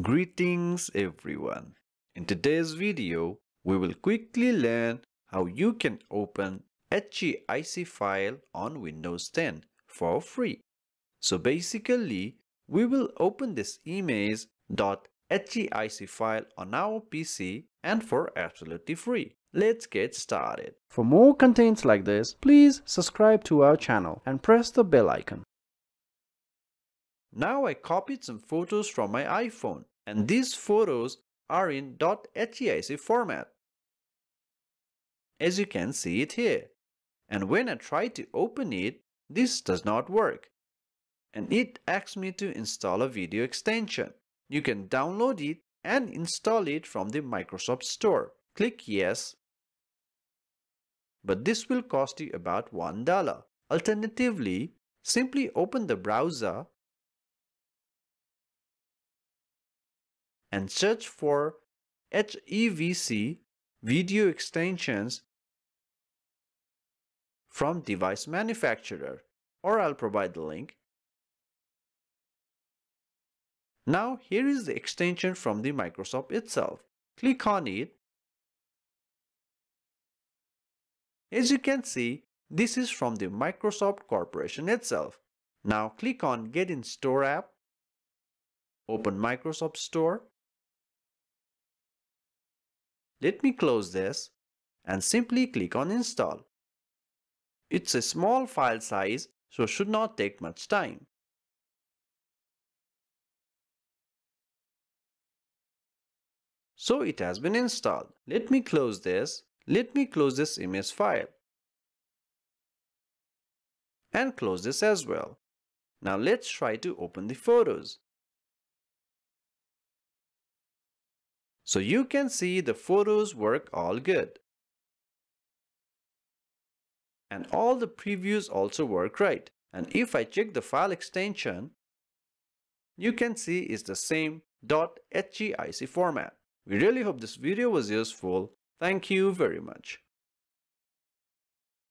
Greetings everyone. In today's video, we will quickly learn how you can open HEIC file on Windows 10 for free. So basically, we will open this image.heic file on our PC and for absolutely free. Let's get started. For more contents like this, please subscribe to our channel and press the bell icon. Now I copied some photos from my iPhone and these photos are in .heic format. As you can see it here. And when I try to open it, this does not work. And it asks me to install a video extension. You can download it and install it from the Microsoft Store. Click yes. But this will cost you about $1. Alternatively, simply open the browser and search for HEVC video extensions from device manufacturer or I'll provide the link. Now here is the extension from the Microsoft itself. Click on it. As you can see, this is from the Microsoft Corporation itself. Now click on Get in Store app. Open Microsoft Store let me close this and simply click on install. It's a small file size so should not take much time. So it has been installed. Let me close this. Let me close this image file. And close this as well. Now let's try to open the photos. So you can see the photos work all good. And all the previews also work right. And if I check the file extension, you can see it's the same .heic format. We really hope this video was useful. Thank you very much.